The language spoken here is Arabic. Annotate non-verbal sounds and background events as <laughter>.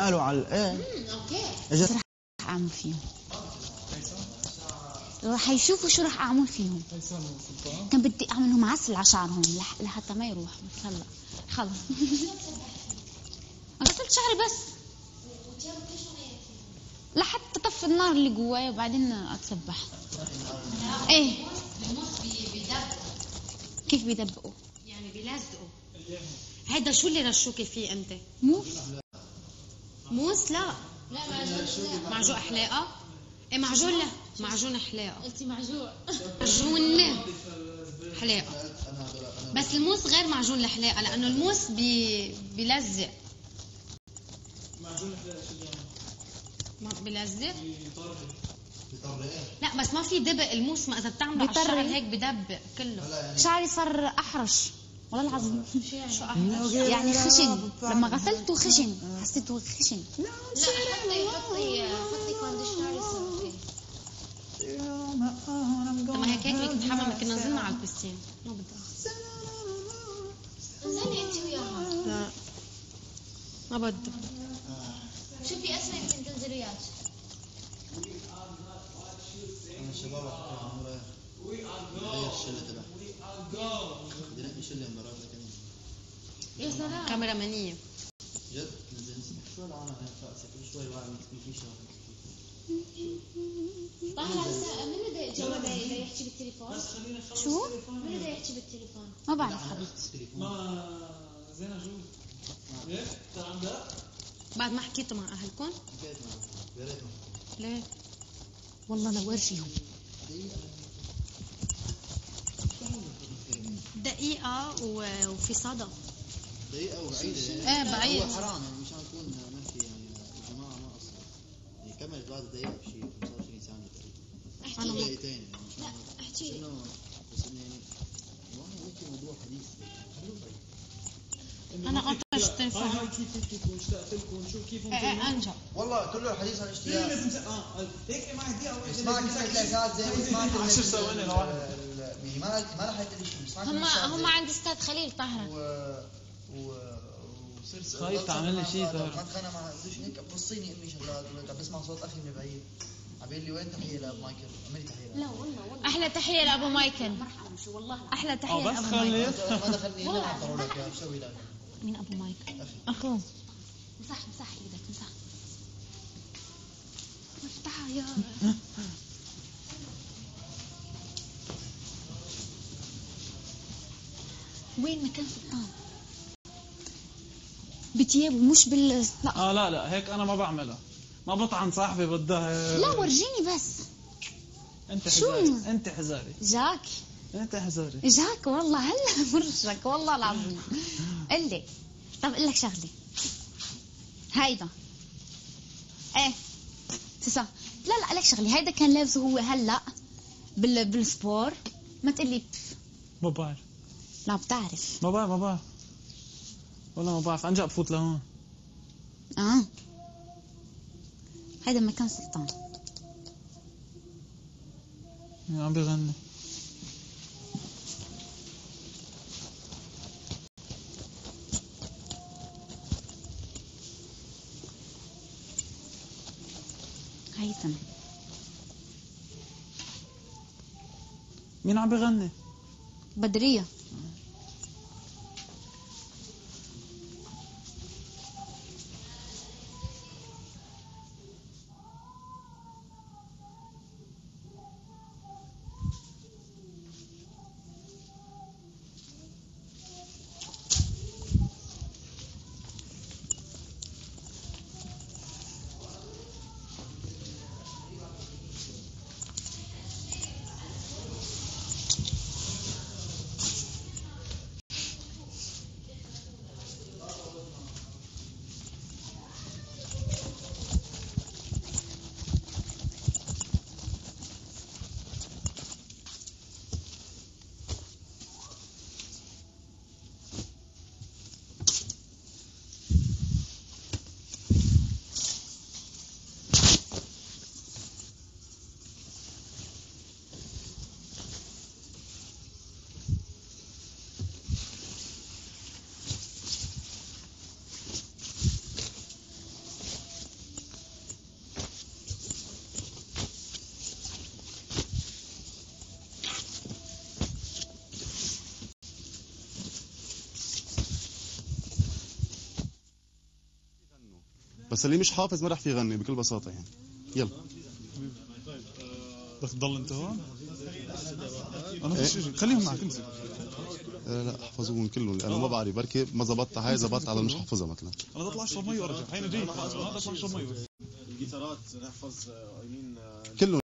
قالوا على إيه أوكي. اجت رح أعمل فيهم؟ راح يشوفوا شو راح أعمل فيهم. كان بدي أعملهم عسل على شعرهم لح- لحتى ما يروح. بس هلا خلص. <laughs> غسلت شعري بس. لحتى طفي النار اللي جواي وبعدين أتسبح. إيه. كيف بيدبقوا؟ يعني بيلزقوا. هيدا شو اللي رشوكي فيه أنت؟ موس موس لا. لا معجون حلاقة. إيه معجون؟ لا. معجون حلاقة. قلتي معجوع معجون حلاقة. بس الموس غير معجون الحلاقه لأنه الموس بي... بيلزق. ما بيلزق؟ لا بس ما في دبق الموس ما إذا بتعمله على الشعر. هيك بدبق كله. شعري صار أحرش. والله العظيم. <laughs> شو احرج يعني خشن. لما غسلته خشن. حسيته خشن. لا حطي حطي حطي كونديشنر أوكي لما هيك هيك بدك تحمم كنا نزلنا على البسين ما بدها انزلي انت وياها. لا. ما بدها شوفي اسمع يمكن تنزلي وياك؟ أنا الشباب على فكره عمو رايح يا كاميرا منية جد شوي العالم راسي كل شوي واحد في شغله طاهر هسه من بده جوا بده يحكي بالتليفون؟ شو؟ من بده يحكي بالتليفون؟ ما بعرف حبيبتي بعد ما حكيتوا مع اهلكم حكيت معه يا ريت معه. ليه؟ والله لو ورجيهم دقيقة وفي صدى دقيقة وبعيدة إيه بعيد. هو حرام يعني مشان نكون نحكي يعني يا جماعة ما قصر يعني كملت بعد دقيقة بشي 25 ثانية تقريبا أنا ما- دقيقتين يعني مشان احكي لي انه بس انه يعني والله ممكن موضوع حديث خلوه طيب أنا قطعت التليفون هاي هاي كيف كيف مشتاق لكم شو كيف إيه إيه انجا والله كله الحديث عن اشتياق آه هيك معي واحدة اسمعك ساكت. ثلاثات زي اسمعك 10 ثواني يعني ما ما شيء اسمعك هم ثلاث ساعات هم. عند أستاذ خليل طاهرة وصرت خايف تعمل لي شيء ما طاهر. اتخانق مع زوج هيك بتصيني أمي شغلات ولا عم بسمع صوت أخي من بعيد. عم يقول لي وين تحية لاب مايكل؟ عملي تحية لا له والله والله. أحلى تحية لأبو مايكل. مرحبا شو والله أحلى بس لأبو مايكل. ما دخلني الا ما طلعوا لك اياه شو لك؟ مين أبو مايكل؟ أخي. أخو. مسح مسح إيدك مسح افتحها يا وين مكان سلطان بتيابه مش بال لا. آه لا لا هيك أنا ما بعملها. ما بطعن صاحبي بدها لا ورجيني بس. أنت شو؟ حزاري أنت حزاري جاك. أنت حزاري جاك والله هلا مرشك والله العظيم. قل لي. طب أقول لك شغلة. هيدا. إيه. تسا. لا لا لك شغلة. هيدا كان لابسه هو هلا بال بالسبور. ما تقلي. ما بعرف. لا بتعرف. ما بعرف ما بعرف. والله ما بعرف أنجا بفوت لهون. آه. هيدا مكان سلطان. عم بيغني. هيثم. مين عم بيغني؟ بدرية. بس اللي مش حافظ ما راح في يغني بكل بساطة يعني. يلا. بدك تضل انت هون؟ أنا شيء خليهم معك امسك آه لا احفظوهم كلهم لأنه ما بعرف بركي ما زبطت هاي زبطت على مش حافظها مثلا. أنا بدي اطلع اشرب مي وأرجع. هينا جاي هذا اطلع اشرب مي. كلهم.